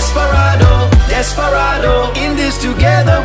Desperado, desperado. In this together